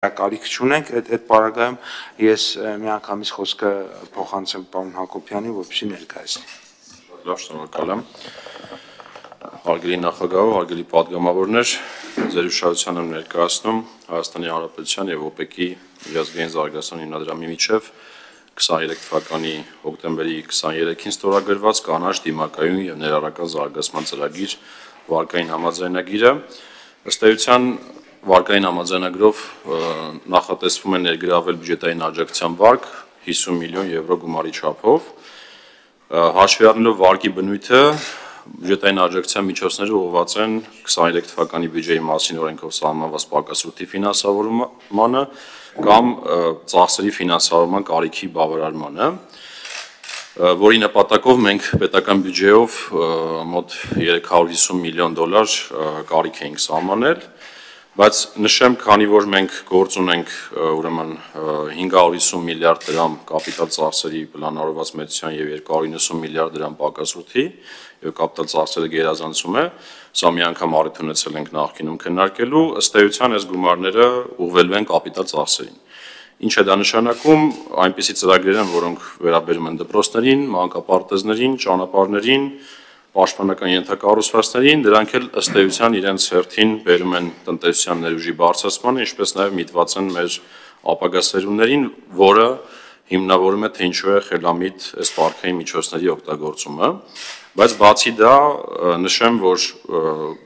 կարիք չունենք, այդ այդ պարագայում ես միանգամից խոսքը փոխանցեմ պարոն Հակոբյանին, որպեսզի ներկայացնի։ Լավ, շնորհակալ եմ։ Հարգելի նախագահ, հարգելի падգամավորներ, ձեր ուշադրությանը ներկայացնում Հայաստանի Հանրապետության եւ ՕՊԵԿ-ի միջազգային զարգացման հիմնադրամի միջև 23 թվականի հոկտեմբերի 23-ին ստորագրված կանաչ դիմակայուն եւ ներառական զարգացման ծրագիր վարկային համաձայնագիրը ըստ էության վարկային համաձայնագրով նախատեսվում է ներգրավել բյուջետային աջակցության վարկ 50 միլիոն եվրո գումարի չափով։ Հաշվի առնելով վարկի բնույթը, բյուջետային աջակցության միջոցները ուղղված են 23 թվականի բյուջեի մասին օրենքով սահմանված պակասրուտի ֆինանսավորմանը կամ ծախսերի ֆինանսավորման կարիքի բավարարմանը, որի նպատակով մենք պետական բյուջեով մոտ 350 միլիոն դոլար կարիք էինք սահմանել բայց նշեմ, քանի որ մենք գործ ունենք ուրեմն 550 միլիարդ դրամ կապիտալ ծախսերի պլանավորված մեծության եւ 290 միլիարդ դրամ պակասութի եւ կապիտալ ծախսերը գերազանցում է, սա մի անգամ առիթ ունեցել ենք նախկինում քննարկելու, ըստ էության այս գումարները ուղղվելու են կապիտալ ծախսերին։ Ինչ է դա նշանակում, այնպիսի ծրագրեր են, որոնք վերաբերում են դպրոցներին, մանկապարտեզներին, ճանապարհներին, պաշտպանական ենթակառուցվածքներին, դրանք էլ ըստ էության իրենց հերթին բերում են տնտեսության ներուժի բարձրացմանը, ինչպես նաև միտված են մեր ապագա սերունդներին, որը հիմնավորում է թե ինչու է խելամիտ այս պարքային միջոցների օգտագործումը, բայց բացի դա նշեմ, որ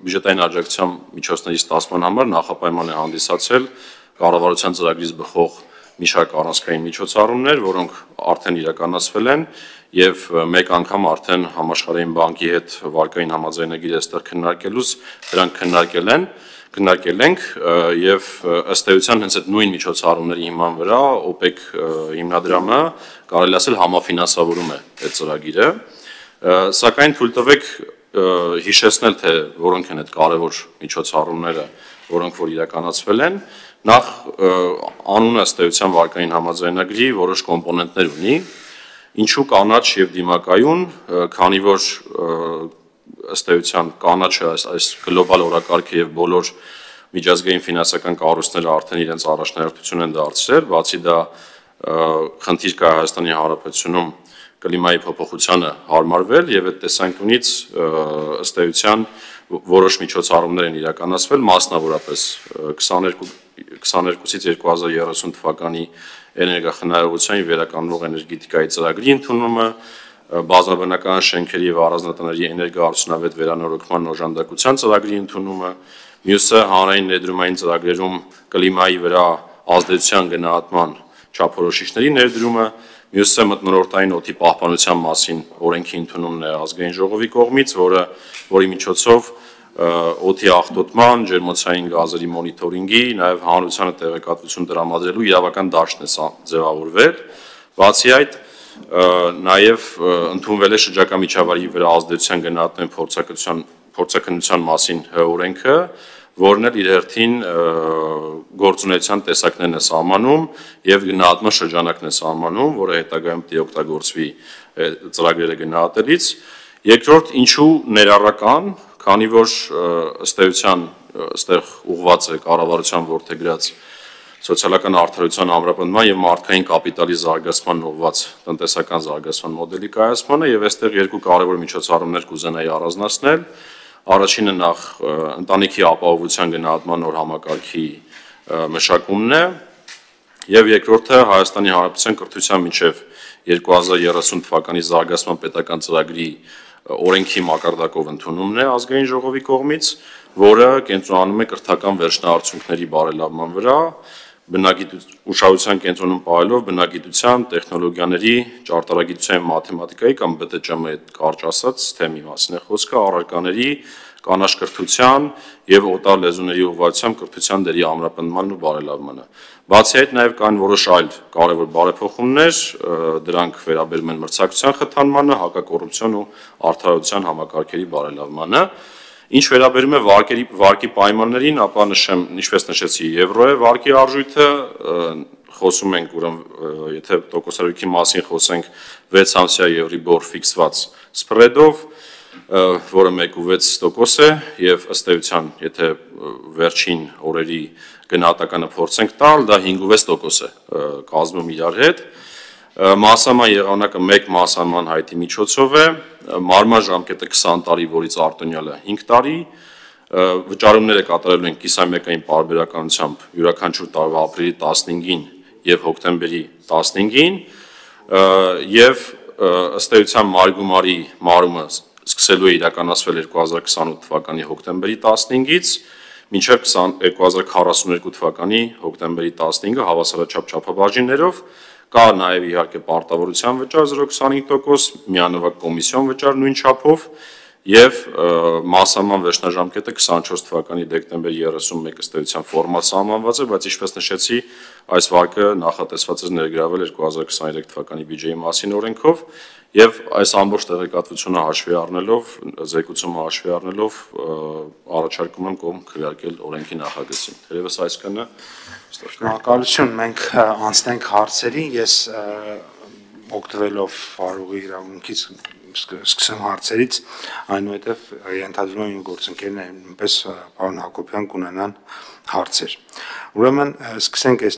բյուջետային աջակցության միջոցների ստացման համար նախապայման է հանդիսացել կառավարության ծրագրից բխող մի շարք առանցքային միջոցառումներ, որոնք արդեն իրականացվել են եւ մեկ անգամ արդեն համաշխարհային բանկի հետ վարկային համաձայնագիր այստեղ քննարկելուց դրանք քննարկել են քննարկել ենք եւ ըստ էության հենց այդ նույն միջոցառումների հիման վրա OPEC հիմնադրամը կարելի ասել համաֆինանսավորում է այդ ծրագիրը սակայն թույլ տվեք հիշեցնել թե որոնք են այդ կարևոր միջոցառումները որոնք որ իրականացվել են նախ անունը ըստ էության վարկային համաձայնագրի որոշ կոմպոնենտներ ունի Ինչու կանաչ եւ դիմակայուն, քանի որ ըստ էության կանաչը այս, այս գլոբալ օրակարգը եւ բոլոր միջազգային ֆինանսական կառույցները արդեն իրենց առաջնահերթություն են դարձրել, բացի դա խնդիր կա Հայաստանի Հանրապետությունում կլիմայի փոփոխությանը հարմարվել եւ այդ տեսանկյունից ըստ էության որոշ միջոցառումներ են իրականացվել, մասնավորապես 22 22-ից 2030 թվականի էներգախնայողության վերականգնող էներգետիկայի ծրագրի ընդունումը, բազմաբնական շենքերի եւ առանձնատների էներգոարդյունավետ վերանորոգման օժանդակության ծրագրի ընդունումը, մյուսը հանրային ներդրումային ծրագրերում կլիմայի վրա ազդեցության գնահատման չափորոշիչների ներդրումը, մյուսը մտնորդային օդի պահպանության մասին օրենքի ընդունումն է ազգային ժողովի կողմից, որը որի միջոցով օդի աղտոտման, ջերմոցային գազերի մոնիտորինգի, նաև հանրությանը տեղեկատվություն տրամադրելու իրավական դաշտն է ձևավորվել։ Բացի այդ, նաև ընդունվել է շրջակա միջավայրի վրա ազդեցության գնահատման փորձակցության փորձակնության մասին օրենքը, որն էլ իր հերթին գործունեության տեսակներն է սահմանում եւ գնահատման շրջանակն է սահմանում, որը հետագայում պետք է օգտագործվի ծրագրերը գնահատելից։ Երկրորդ, ինչու ներառական, քանի որ ըստ էության այստեղ ուղված է կառավարության ворթեգրած սոցիալական արդարության ամրապնդման եւ մարդկային կապիտալի զարգացման ուղված տնտեսական զարգացման մոդելի կայացմանը եւ այստեղ երկու կարեւոր միջոցառումներ կուզենայի առանձնացնել։ Առաջինը նախ ընտանիքի ապահովության գնահատման նոր համակարգի մշակումն է եւ երկրորդը Հայաստանի Հանրապետության կրթության միջև 2030 թվականի զարգացման պետական ծրագրի օրենքի մակարդակով ընդունումն է ազգային ժողովի կողմից, որը կենտրոնանում է կրթական վերջնաարդյունքների բարելավման վրա, բնագիտության կենտրոնում պահելով բնագիտության, տեխնոլոգիաների, ճարտարագիտության, մաթեմատիկայի կամ ԲՏՃՄ այդ կարճ ասած թեմի մասին է խոսքը, առարկաների, կանաչ կրթության եւ օտար լեզուների ուղղվածությամբ կրթության դերի ամրապնդմանն ու բարելավմանը։ Բացի այդ նաև կան որոշ այլ կարևոր բարեփոխումներ, դրանք վերաբերում են մրցակցության խթանմանը, հակակոռուպցիոն ու արդարության համակարգերի բարելավմանը։ Ինչ վերաբերում է վարկերի վարկի պայմաններին, ապա նշեմ, ինչպես նշեցի, եվրո է վարկի արժույթը, խոսում ենք ուրեմն եթե տոկոսարույքի մասին խոսենք 6 ամսյա Եվրիբոր ֆիքսված սպրեդով, որը 1.6% է եւ ըստ էության, եթե վերջին օրերի գնահատականը փորձենք տալ, դա 5.6% է կազմում իրար հետ։ Մասսաման եղանակը 1 մասսաման հայտի միջոցով է, մարմար ժամկետը 20 տարի, որից արտոնյալը 5 տարի, վճարումները կատարելու են կիսամեկային պարբերականությամբ յուրաքանչյուր տարվա ապրիլի 15-ին եւ հոկտեմբերի 15-ին եւ ըստ էության մարգումարի մարումը սկսելու է իրականացվել 2028 թվականի հոկտեմբերի 15-ից մինչև 2042 թվականի հոկտեմբերի 15-ը հավասարաչափ չափաբաժիններով կա նաև իհարկե պարտավորության վճար 0.25%, միանվագ կոմիսիոն վճար նույն չափով եւ մասսաման վերջնաժամկետը 24 թվականի դեկտեմբեր 31 ըստեյության ֆորմատ սահմանված է, բայց ինչպես նշեցի, այս վարկը նախատեսված է ներգրավել 2023 թվականի բյուջեի մասին օրենքով եւ այս ամբողջ տեղեկատվությունը հաշվի առնելով, զեկուցումը հաշվի առնելով առաջարկում եմ կողմ քվեարկել օրենքի նախագծին։ Թերևս այսքանը Շնորհակալություն, մենք անցնենք հարցերին, ես օգտվելով վարողի իրավունքից սկսեմ հարցերից, այնուհետև ենթադրում եմ իմ գործընկերները նույնպես պարոն Հակոբյան կունենան հարցեր։ Ուրեմն սկսենք այս